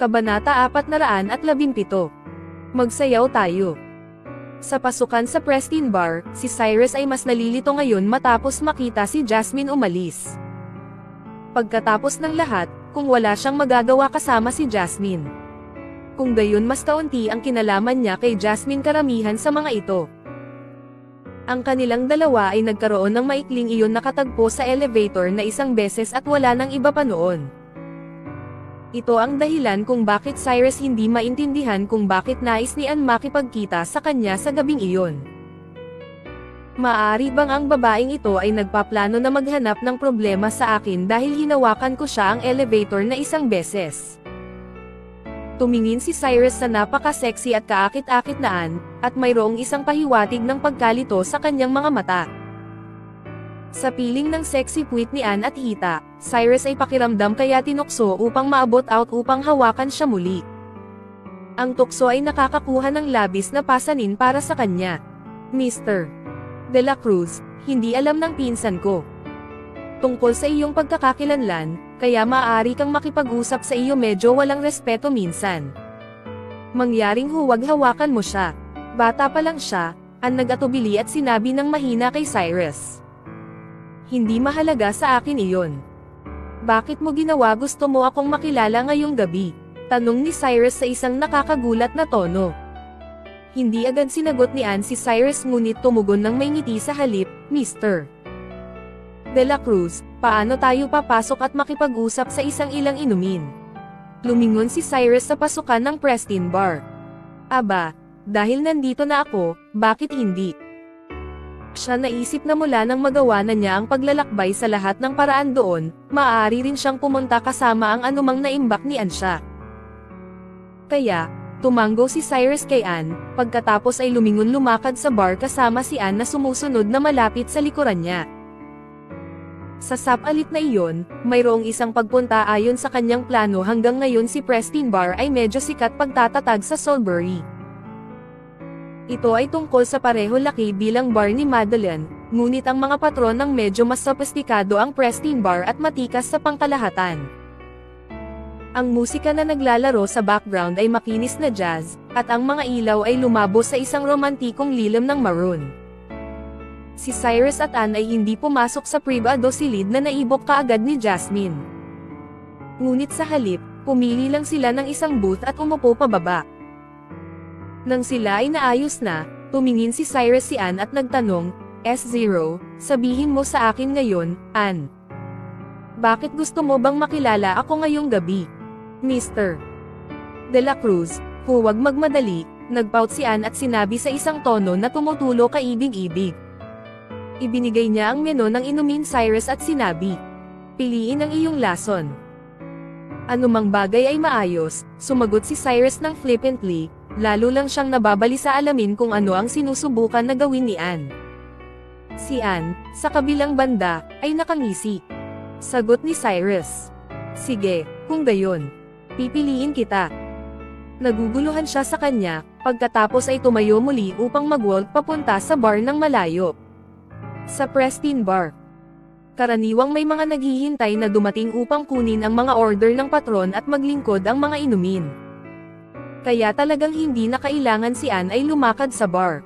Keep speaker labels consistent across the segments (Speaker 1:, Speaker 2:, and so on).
Speaker 1: Kabanata 417. Magsayaw tayo. Sa pasukan sa Preston Bar, si Cyrus ay mas nalilito ngayon matapos makita si Jasmine umalis. Pagkatapos ng lahat, kung wala siyang magagawa kasama si Jasmine. Kung gayon mas kaunti ang kinalaman niya kay Jasmine karamihan sa mga ito. Ang kanilang dalawa ay nagkaroon ng maikling iyon nakatagpo sa elevator na isang beses at wala nang iba pa noon. Ito ang dahilan kung bakit Cyrus hindi maintindihan kung bakit nais ni Ann makipagkita sa kanya sa gabing iyon. Maari bang ang babaeng ito ay nagpaplano na maghanap ng problema sa akin dahil hinawakan ko siya ang elevator na isang beses? Tumingin si Cyrus sa napaka-sexy at kaakit-akit na Ann, at mayroong isang pahiwatig ng pagkalito sa kanyang mga mata. Sa piling ng sexy puwit ni Ann at Hita, Cyrus ay pakiramdam kaya tinukso upang maabot out upang hawakan siya muli. Ang tukso ay nakakakuha ng labis na pasanin para sa kanya. Mr. De La Cruz, hindi alam ng pinsan ko. Tungkol sa iyong pagkakakilanlan, kaya maaari kang makipag-usap sa iyo medyo walang respeto minsan. Mangyaring huwag hawakan mo siya. Bata pa lang siya, ang nag-atubili at sinabi ng mahina kay Cyrus. Hindi mahalaga sa akin iyon. Bakit mo ginawa gusto mo akong makilala ngayong gabi? Tanong ni Cyrus sa isang nakakagulat na tono. Hindi agad sinagot ni Anne si Cyrus ngunit tumugon ng may ngiti sa halip, Mr. De La Cruz, paano tayo papasok at makipag-usap sa isang ilang inumin? Lumingon si Cyrus sa pasukan ng Preston Bar. Aba, dahil nandito na ako, bakit hindi? Siya naisip na mula nang magawa na niya ang paglalakbay sa lahat ng paraan doon, maaari rin siyang pumunta kasama ang anumang naimbak ni Ansha. Kaya, tumanggo si Cyrus kay Ann, pagkatapos ay lumingon lumakad sa bar kasama si Ann na sumusunod na malapit sa likuran niya. Sa sapalit na iyon, mayroong isang pagpunta ayon sa kanyang plano hanggang ngayon si Preston Bar ay medyo sikat pagtatatag sa Solbury. Ito ay tungkol sa pareho laki bilang bar ni Madeline, ngunit ang mga patron ng medyo mas sopestikado ang Preston Bar at matikas sa pangkalahatan. Ang musika na naglalaro sa background ay makinis na jazz, at ang mga ilaw ay lumabo sa isang romantikong lilim ng maroon si Cyrus at Ann ay hindi pumasok sa privado silid na naibok kaagad ni Jasmine. Ngunit sa halip, pumili lang sila ng isang booth at umupo pababa. Nang sila ay naayos na, tumingin si Cyrus si Ann at nagtanong, S0, sabihin mo sa akin ngayon, Ann. Bakit gusto mo bang makilala ako ngayong gabi? Mr. De La Cruz, huwag magmadali, nagpout si Ann at sinabi sa isang tono na tumutulo kaibig-ibig. Ibinigay niya ang menu ng inumin Cyrus at sinabi, Piliin ang iyong lason. Anumang bagay ay maayos, sumagot si Cyrus ng flippantly, lalo lang siyang nababali sa alamin kung ano ang sinusubukan na gawin ni Anne. Si Anne, sa kabilang banda, ay nakangisi. Sagot ni Cyrus. Sige, kung gayon. Pipiliin kita. Naguguluhan siya sa kanya, pagkatapos ay tumayo muli upang mag-walk papunta sa bar ng malayo. Sa Preston Bar. Karaniwang may mga naghihintay na dumating upang kunin ang mga order ng patron at maglingkod ang mga inumin. Kaya talagang hindi na kailangan si Ann ay lumakad sa bar.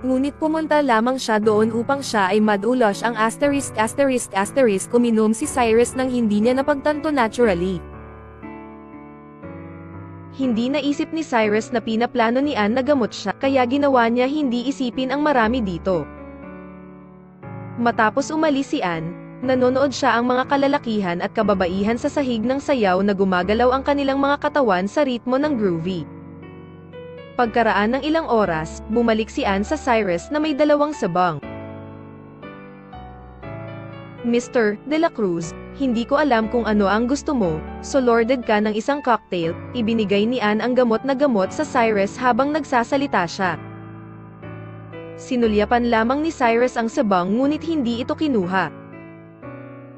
Speaker 1: Ngunit pumunta lamang siya doon upang siya ay madulush ang asterisk asterisk asterisk uminom si Cyrus nang hindi niya napagtanto naturally. Hindi naisip ni Cyrus na pinaplano ni Ann na gamot siya, kaya ginawa niya hindi isipin ang marami dito. Matapos umalis si Ann, nanonood siya ang mga kalalakihan at kababaihan sa sahig ng sayaw na gumagalaw ang kanilang mga katawan sa ritmo ng groovy. Pagkaraan ng ilang oras, bumalik si Ann sa Cyrus na may dalawang sabang. Mr. De La Cruz, hindi ko alam kung ano ang gusto mo, so lorded ka ng isang cocktail, ibinigay ni Ann ang gamot na gamot sa Cyrus habang nagsasalita siya. Sinulyapan lamang ni Cyrus ang sabang ngunit hindi ito kinuha.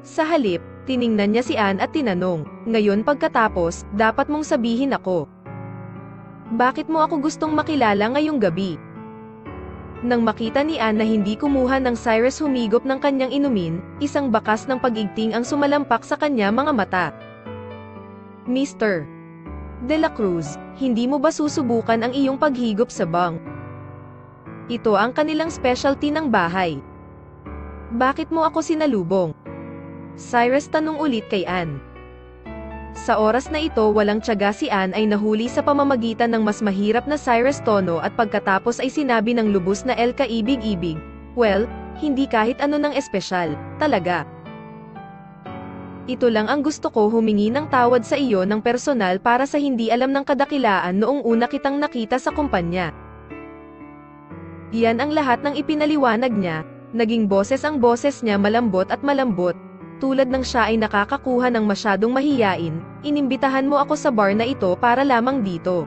Speaker 1: Sa halip, tiningnan niya si Anne at tinanong, ngayon pagkatapos, dapat mong sabihin ako. Bakit mo ako gustong makilala ngayong gabi? Nang makita ni Anne na hindi kumuha ng Cyrus humigop ng kanyang inumin, isang bakas ng pagigting ang sumalampak sa kanya mga mata. Mister. De La Cruz, hindi mo ba susubukan ang iyong paghigop sa bang? Ito ang kanilang specialty ng bahay. Bakit mo ako sinalubong? Cyrus tanong ulit kay Anne. Sa oras na ito walang tiyaga si Anne ay nahuli sa pamamagitan ng mas mahirap na Cyrus tono at pagkatapos ay sinabi ng lubos na El kaibig-ibig, Well, hindi kahit ano ng espesyal, talaga. Ito lang ang gusto ko humingi ng tawad sa iyo ng personal para sa hindi alam ng kadakilaan noong una kitang nakita sa kumpanya. Iyan ang lahat ng ipinaliwanag niya, naging boses ang boses niya malambot at malambot, tulad ng siya ay nakakakuha ng masyadong mahiyain, inimbitahan mo ako sa bar na ito para lamang dito.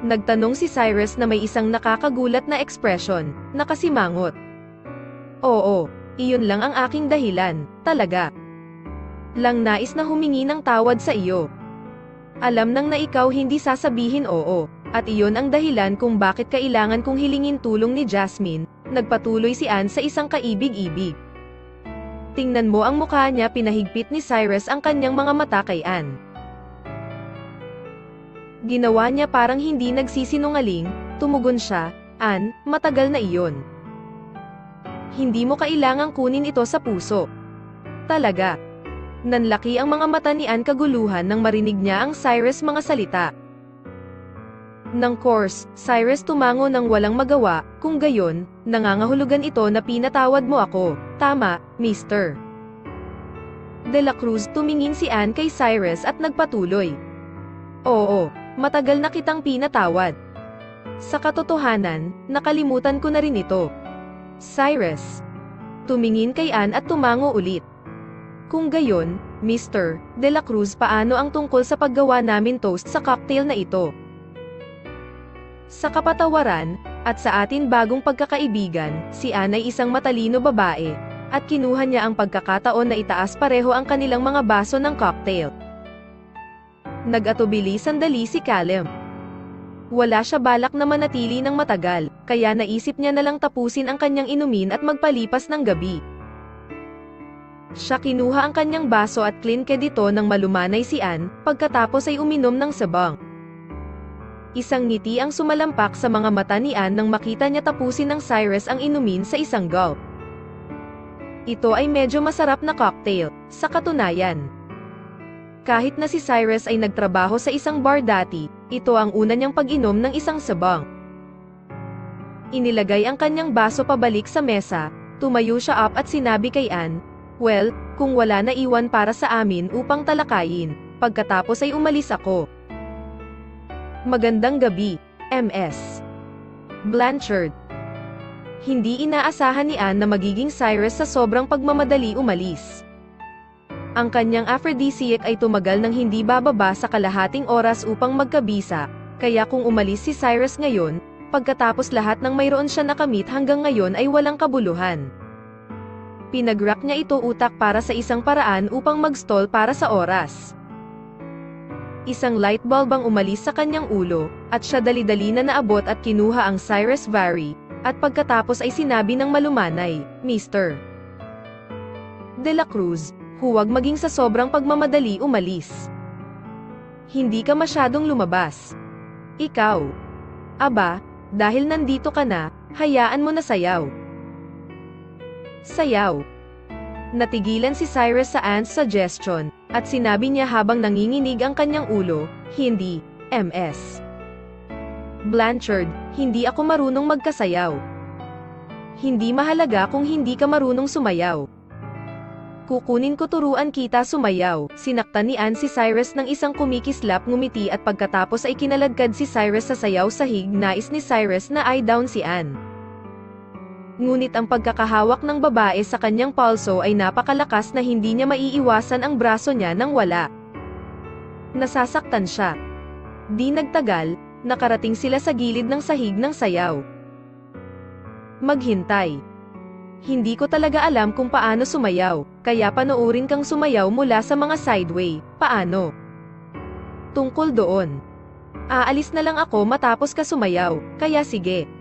Speaker 1: Nagtanong si Cyrus na may isang nakakagulat na ekspresyon, nakasimangot. Oo, iyon lang ang aking dahilan, talaga. Lang nais na humingi ng tawad sa iyo. Alam nang na ikaw hindi sasabihin oo, at iyon ang dahilan kung bakit kailangan kong hilingin tulong ni Jasmine, nagpatuloy si Anne sa isang kaibig-ibig. Tingnan mo ang mukha niya pinahigpit ni Cyrus ang kanyang mga mata kay Anne. Ginawa niya parang hindi nagsisinungaling, tumugon siya, Anne, matagal na iyon. Hindi mo kailangang kunin ito sa puso. Talaga. Nanlaki ang mga mata ni Anne kaguluhan nang marinig niya ang Cyrus mga salita. Ng course, Cyrus tumango ng walang magawa, kung gayon, nangangahulugan ito na pinatawad mo ako, tama, mister. De La Cruz tumingin si Anne kay Cyrus at nagpatuloy. Oo, matagal na kitang pinatawad. Sa katotohanan, nakalimutan ko na rin ito. Cyrus. Tumingin kay Anne at tumango ulit. Kung gayon, Mr. De La Cruz paano ang tungkol sa paggawa namin toast sa cocktail na ito? Sa kapatawaran, at sa atin bagong pagkakaibigan, si Anne ay isang matalino babae, at kinuha niya ang pagkakataon na itaas pareho ang kanilang mga baso ng cocktail. Nag-atubili sandali si Callum. Wala siya balak na manatili ng matagal, kaya naisip niya na lang tapusin ang kanyang inumin at magpalipas ng gabi. Siya kinuha ang kanyang baso at klinke dito nang malumanay si Anne, pagkatapos ay uminom ng sabang. Isang ngiti ang sumalampak sa mga mata ni Anne nang makita niya tapusin ng Cyrus ang inumin sa isang gulp. Ito ay medyo masarap na cocktail, sa katunayan. Kahit na si Cyrus ay nagtrabaho sa isang bar dati, ito ang una niyang pag-inom ng isang sabang. Inilagay ang kanyang baso pabalik sa mesa, tumayo siya up at sinabi kay Anne, Well, kung wala na iwan para sa amin upang talakayin, pagkatapos ay umalis ako. Magandang gabi, MS. Blanchard. Hindi inaasahan ni Anne na magiging Cyrus sa sobrang pagmamadali umalis. Ang kanyang aphrodisiac ay tumagal ng hindi bababa sa kalahating oras upang magkabisa, kaya kung umalis si Cyrus ngayon, pagkatapos lahat ng mayroon siya nakamit hanggang ngayon ay walang kabuluhan. Pinagrack niya ito utak para sa isang paraan upang magstall para sa oras. Isang light bulb ang umalis sa kanyang ulo, at siya dali-dali na naabot at kinuha ang Cyrus Vary, at pagkatapos ay sinabi ng malumanay, Mr. De La Cruz, huwag maging sa sobrang pagmamadali umalis. Hindi ka masyadong lumabas. Ikaw. Aba, dahil nandito ka na, hayaan mo na sayaw. Sayaw. Natigilan si Cyrus sa Anne's suggestion, at sinabi niya habang nanginginig ang kanyang ulo, hindi, MS. Blanchard, hindi ako marunong magkasayaw. Hindi mahalaga kung hindi ka marunong sumayaw. Kukunin ko turuan kita sumayaw, sinaktan ni Anne si Cyrus ng isang kumikislap ngumiti at pagkatapos ay kinaladkad si Cyrus sa sayaw sahig nais ni Cyrus na eye down si Anne. Ngunit ang pagkakahawak ng babae sa kanyang palso ay napakalakas na hindi niya maiiwasan ang braso niya nang wala. Nasasaktan siya. Di nagtagal, nakarating sila sa gilid ng sahig ng sayaw. Maghintay. Hindi ko talaga alam kung paano sumayaw, kaya panoorin kang sumayaw mula sa mga sideway, paano? Tungkol doon. Aalis na lang ako matapos ka sumayaw, kaya sige.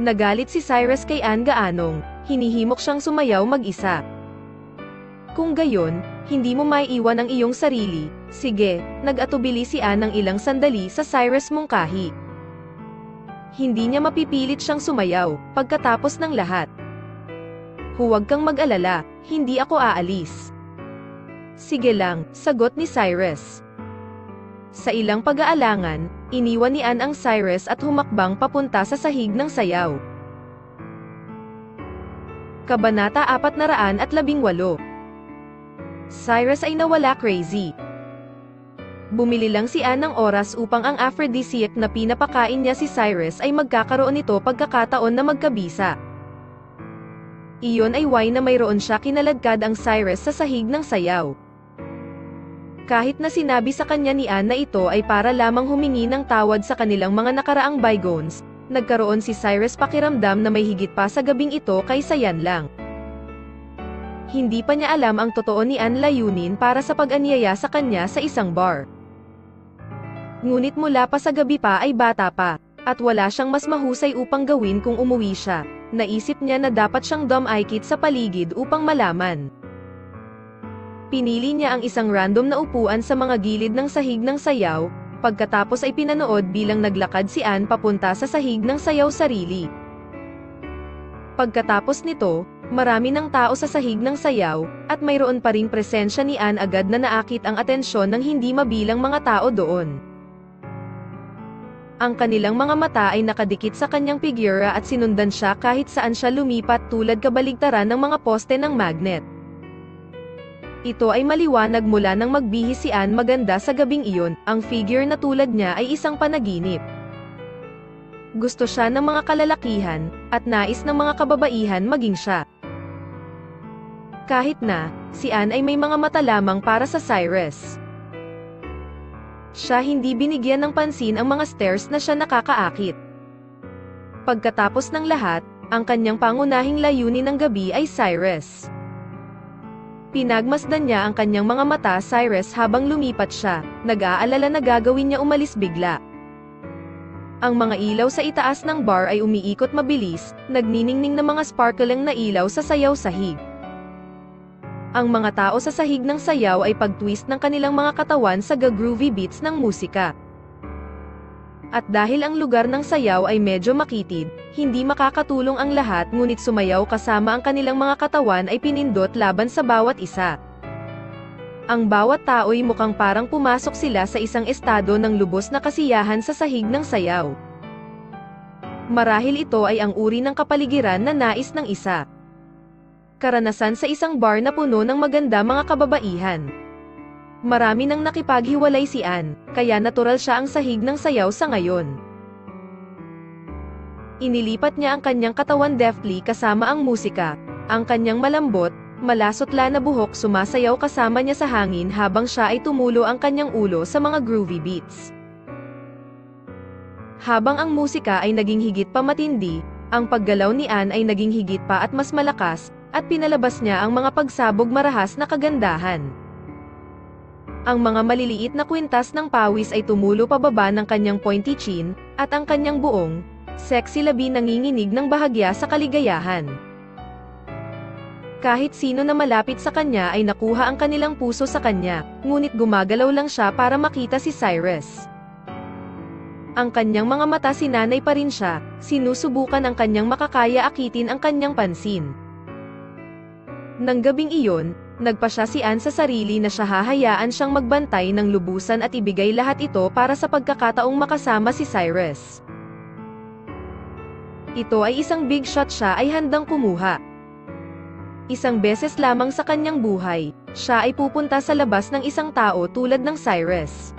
Speaker 1: Nagalit si Cyrus kay Anne gaanong, hinihimok siyang sumayaw mag-isa. Kung gayon, hindi mo maiiwan ang iyong sarili, Sige, nag-atubili si Anne ng ilang sandali sa Cyrus mungkahi. Hindi niya mapipilit siyang sumayaw, pagkatapos ng lahat. Huwag kang mag-alala, hindi ako aalis. Sige lang, sagot ni Cyrus. Sa ilang pag-aalangan, iniwan ni Anne ang Cyrus at humakbang papunta sa sahig ng sayaw. Kabanata 418 Cyrus ay nawala crazy. Bumili lang si Anne ng oras upang ang aphrodisiac na pinapakain niya si Cyrus ay magkakaroon nito pagkakataon na magkabisa. Iyon ay why na mayroon siya kinaladkad ang Cyrus sa sahig ng sayaw. Kahit na sinabi sa kanya ni Anne na ito ay para lamang humingi ng tawad sa kanilang mga nakaraang bygones, nagkaroon si Cyrus pakiramdam na may higit pa sa gabing ito kaysa yan lang. Hindi pa niya alam ang totoo ni Anne layunin para sa pag-anyaya sa kanya sa isang bar. Ngunit mula pa sa gabi pa ay bata pa, at wala siyang mas mahusay upang gawin kung umuwi siya. Naisip niya na dapat siyang dumaykit sa paligid upang malaman. Pinili niya ang isang random na upuan sa mga gilid ng sahig ng sayaw, pagkatapos ay pinanood bilang naglakad si Anne papunta sa sahig ng sayaw sarili. Pagkatapos nito, marami ng tao sa sahig ng sayaw, at mayroon pa ring presensya ni Anne agad na naakit ang atensyon ng hindi mabilang mga tao doon. Ang kanilang mga mata ay nakadikit sa kanyang figura at sinundan siya kahit saan siya lumipat tulad kabaligtaran ng mga poste ng magnet. Ito ay maliwanag mula nang magbihis si Anne maganda sa gabing iyon, ang figure na tulad niya ay isang panaginip. Gusto siya ng mga kalalakihan, at nais ng mga kababaihan maging siya. Kahit na, si Anne ay may mga mata lamang para sa Cyrus. Siya hindi binigyan ng pansin ang mga stairs na siya nakakaakit. Pagkatapos ng lahat, ang kanyang pangunahing layunin ng gabi ay Cyrus. Pinagmasdan niya ang kanyang mga mata Cyrus habang lumipat siya, nag-aalala na gagawin niya umalis bigla. Ang mga ilaw sa itaas ng bar ay umiikot mabilis, nagniningning ng mga sparkling na ilaw sa sayaw sahig. Ang mga tao sa sahig ng sayaw ay pag-twist ng kanilang mga katawan sa ga-groovy beats ng musika. At dahil ang lugar ng sayaw ay medyo makitid, hindi makakatulong ang lahat ngunit sumayaw kasama ang kanilang mga katawan ay pinindot laban sa bawat isa. Ang bawat tao'y mukhang parang pumasok sila sa isang estado ng lubos na kasiyahan sa sahig ng sayaw. Marahil ito ay ang uri ng kapaligiran na nais ng isa. Karanasan sa isang bar na puno ng maganda mga kababaihan. Marami nang nakipaghiwalay si Anne, kaya natural siya ang sahig ng sayaw sa ngayon. Inilipat niya ang kanyang katawan deftly kasama ang musika, ang kanyang malambot, malasotla na buhok sumasayaw kasama niya sa hangin habang siya ay tumulo ang kanyang ulo sa mga groovy beats. Habang ang musika ay naging higit pa matindi, ang paggalaw ni Anne ay naging higit pa at mas malakas, at pinalabas niya ang mga pagsabog marahas na kagandahan. Ang mga maliliit na kwintas ng pawis ay tumulo pababa ng kanyang pointy chin, at ang kanyang buong, sexy labi nanginginig ng bahagya sa kaligayahan. Kahit sino na malapit sa kanya ay nakuha ang kanilang puso sa kanya, ngunit gumagalaw lang siya para makita si Cyrus. Ang kanyang mga mata sinanay pa rin siya, sinusubukan ang kanyang makakaya akitin ang kanyang pansin. Nang gabing iyon, nagpa siya si Anne sa sarili na siya hahayaan siyang magbantay ng lubusan at ibigay lahat ito para sa pagkakataong makasama si Cyrus. Ito ay isang big shot siya ay handang kumuha. Isang beses lamang sa kanyang buhay, siya ay pupunta sa labas ng isang tao tulad ng Cyrus.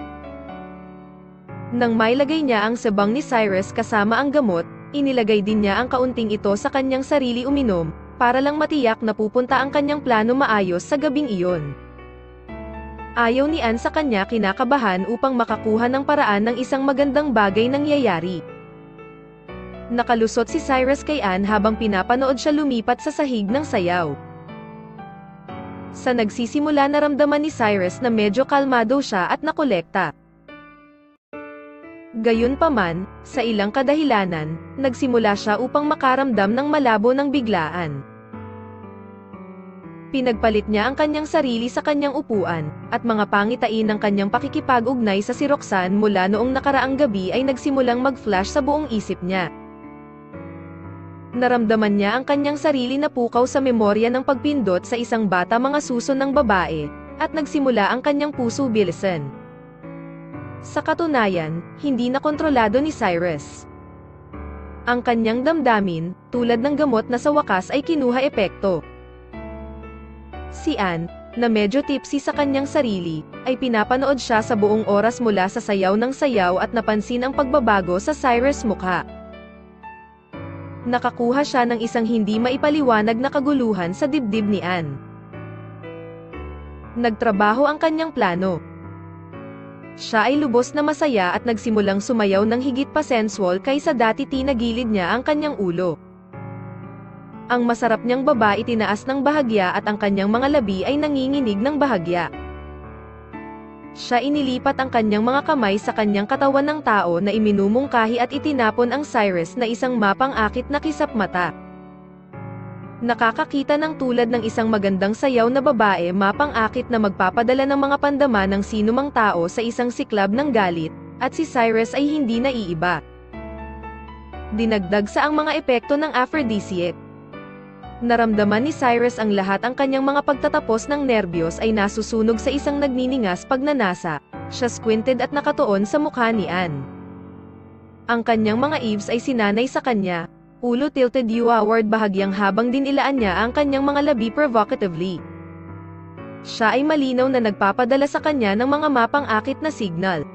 Speaker 1: Nang mailagay niya ang sabang ni Cyrus kasama ang gamot, inilagay din niya ang kaunting ito sa kanyang sarili uminom, para lang matiyak na pupunta ang kanyang plano maayos sa gabing iyon. Ayaw ni Anne sa kanya kinakabahan upang makakuha ng paraan ng isang magandang bagay nangyayari. Nakalusot si Cyrus kay Anne habang pinapanood siya lumipat sa sahig ng sayaw. Sa nagsisimula naramdaman ni Cyrus na medyo kalmado siya at nakolekta. Gayunpaman, sa ilang kadahilanan, nagsimula siya upang makaramdam ng malabo ng biglaan. Pinagpalit niya ang kanyang sarili sa kanyang upuan, at mga pangitain ng kanyang pakikipag-ugnay sa si Roxanne mula noong nakaraang gabi ay nagsimulang mag-flash sa buong isip niya. Naramdaman niya ang kanyang sarili na pukaw sa memorya ng pagpindot sa isang bata mga suso ng babae, at nagsimula ang kanyang puso bilisan. Sa katunayan, hindi na kontrolado ni Cyrus. Ang kanyang damdamin, tulad ng gamot na sa wakas ay kinuha epekto. Si Anne, na medyo tipsy sa kanyang sarili, ay pinapanood siya sa buong oras mula sa sayaw ng sayaw at napansin ang pagbabago sa Cyrus mukha. Nakakuha siya ng isang hindi maipaliwanag na kaguluhan sa dibdib ni Anne. Nagtrabaho ang kanyang plano. Siya ay lubos na masaya at nagsimulang sumayaw ng higit pa sensual kaysa dati tinagilid niya ang kanyang ulo. Ang masarap niyang baba itinaas ng bahagya at ang kanyang mga labi ay nanginginig ng bahagya. Siya inilipat ang kanyang mga kamay sa kanyang katawan ng tao na iminumungkahi at itinapon ang Cyrus na isang mapang-akit na kisap mata. Nakakakita ng tulad ng isang magandang sayaw na babae mapang-akit na magpapadala ng mga pandama ng sinumang tao sa isang siklab ng galit, at si Cyrus ay hindi naiiba. Dinagdag sa ang mga epekto ng aphrodisiac. Naramdaman ni Cyrus ang lahat ang kanyang mga pagtatapos ng nerbiyos ay nasusunog sa isang nagniningas pagnanasa, siya squinted at nakatuon sa mukha ni Anne. Ang kanyang mga eaves ay sinanay sa kanya, ulo tilted upward bahagyang habang dinilaan niya ang kanyang mga labi provocatively. Siya ay malinaw na nagpapadala sa kanya ng mga mapang-akit na signal,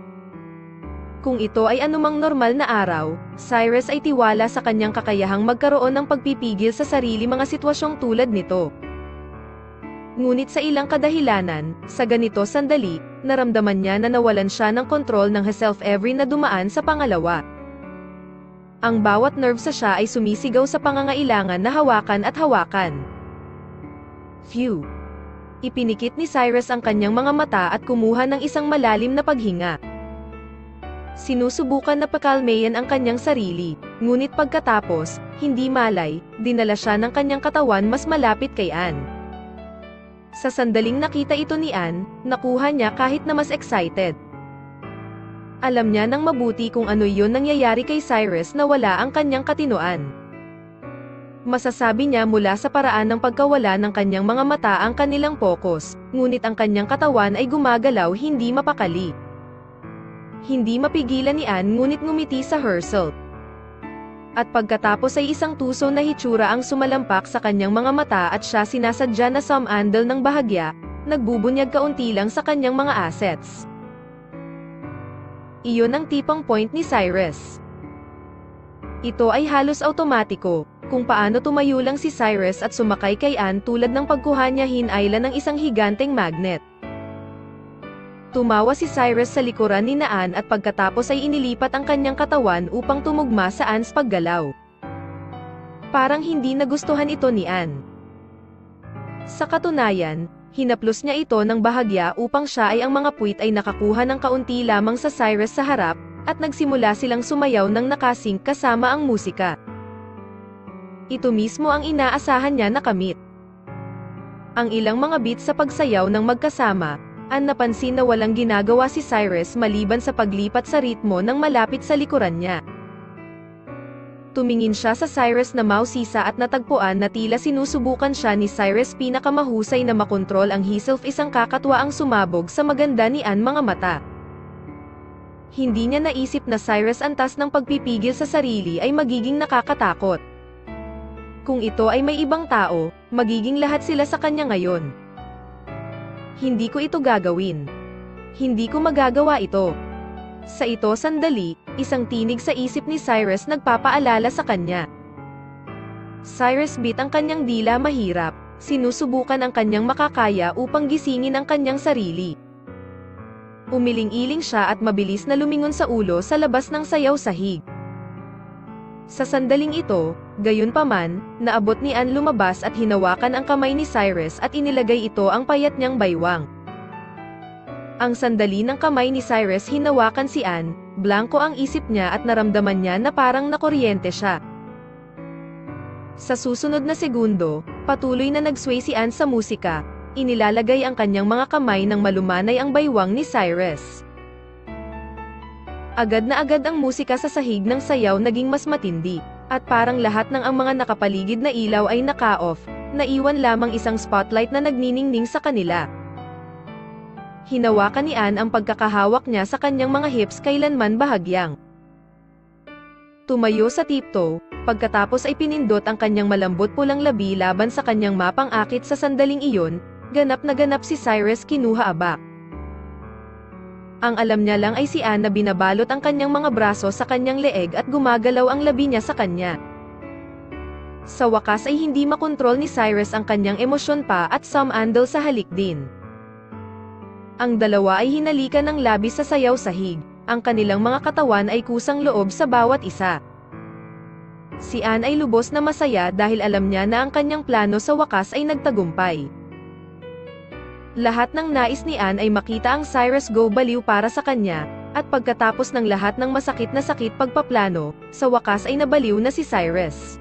Speaker 1: kung ito ay anumang normal na araw, Cyrus ay tiwala sa kanyang kakayahang magkaroon ng pagpipigil sa sarili mga sitwasyong tulad nito. Ngunit sa ilang kadahilanan, sa ganito sandali, naramdaman niya na nawalan siya ng kontrol ng herself every na dumaan sa pangalawa. Ang bawat nerve sa siya ay sumisigaw sa pangangailangan na hawakan at hawakan. Phew! Ipinikit ni Cyrus ang kanyang mga mata at kumuha ng isang malalim na paghinga. Sinusubukan na pakalmayan ang kanyang sarili, ngunit pagkatapos, hindi malay, dinala siya ng kanyang katawan mas malapit kay Anne. Sa sandaling nakita ito ni Anne, nakuha niya kahit na mas excited. Alam niya nang mabuti kung ano yon nangyayari kay Cyrus na wala ang kanyang katinoan. Masasabi niya mula sa paraan ng pagkawala ng kanyang mga mata ang kanilang focus, ngunit ang kanyang katawan ay gumagalaw hindi mapakali. Hindi mapigilan ni Anne ngunit ngumiti sa Herschel. At pagkatapos ay isang tuso na hitsura ang sumalampak sa kanyang mga mata at siya sinasadya na sumandal ng bahagya, nagbubunyag kaunti lang sa kanyang mga assets. Iyon ang tipang point ni Cyrus. Ito ay halos automatiko, kung paano tumayo lang si Cyrus at sumakay kay Anne tulad ng pagkuha niya hinayla ng isang higanteng magnet. Tumawa si Cyrus sa likuran ni Naan at pagkatapos ay inilipat ang kanyang katawan upang tumugma sa Anne's paggalaw. Parang hindi nagustuhan ito ni Anne. Sa katunayan, hinaplos niya ito ng bahagya upang siya ay ang mga puwit ay nakakuha ng kaunti lamang sa Cyrus sa harap, at nagsimula silang sumayaw ng nakasing kasama ang musika. Ito mismo ang inaasahan niya na kamit. Ang ilang mga beats sa pagsayaw ng magkasama, An napansin na walang ginagawa si Cyrus maliban sa paglipat sa ritmo ng malapit sa likuran niya. Tumingin siya sa Cyrus na mausisa at natagpuan na tila sinusubukan siya ni Cyrus pinakamahusay na makontrol ang hiself isang kakatwa ang sumabog sa maganda ni Anne mga mata. Hindi niya naisip na Cyrus antas ng pagpipigil sa sarili ay magiging nakakatakot. Kung ito ay may ibang tao, magiging lahat sila sa kanya ngayon. Hindi ko ito gagawin. Hindi ko magagawa ito. Sa ito sandali, isang tinig sa isip ni Cyrus nagpapaalala sa kanya. Cyrus bit ang kanyang dila mahirap, sinusubukan ang kanyang makakaya upang gisingin ang kanyang sarili. Umiling-iling siya at mabilis na lumingon sa ulo sa labas ng sayaw sahig. Sa sandaling ito, gayon paman, naabot ni Anne lumabas at hinawakan ang kamay ni Cyrus at inilagay ito ang payat niyang baywang. Ang sandali ng kamay ni Cyrus hinawakan si Anne, blanko ang isip niya at naramdaman niya na parang nakuryente siya. Sa susunod na segundo, patuloy na nagsway si Anne sa musika, inilalagay ang kanyang mga kamay ng malumanay ang baywang ni Cyrus. Agad na agad ang musika sa sahig ng sayaw naging mas matindi, at parang lahat ng ang mga nakapaligid na ilaw ay naka-off, naiwan lamang isang spotlight na nagniningning sa kanila. Hinawakan ni Anne ang pagkakahawak niya sa kanyang mga hips kailanman bahagyang. Tumayo sa tiptoe, pagkatapos ay pinindot ang kanyang malambot pulang labi laban sa kanyang mapang akit sa sandaling iyon, ganap na ganap si Cyrus kinuha abak. Ang alam niya lang ay si Anne na binabalot ang kanyang mga braso sa kanyang leeg at gumagalaw ang labi niya sa kanya. Sa wakas ay hindi makontrol ni Cyrus ang kanyang emosyon pa at sumandal sa halik din. Ang dalawa ay hinalikan ng labis sa sayaw sahig, ang kanilang mga katawan ay kusang loob sa bawat isa. Si Anne ay lubos na masaya dahil alam niya na ang kanyang plano sa wakas ay nagtagumpay. Lahat ng nais ni Anne ay makita ang Cyrus go baliw para sa kanya, at pagkatapos ng lahat ng masakit na sakit pagpaplano, sa wakas ay nabaliw na si Cyrus.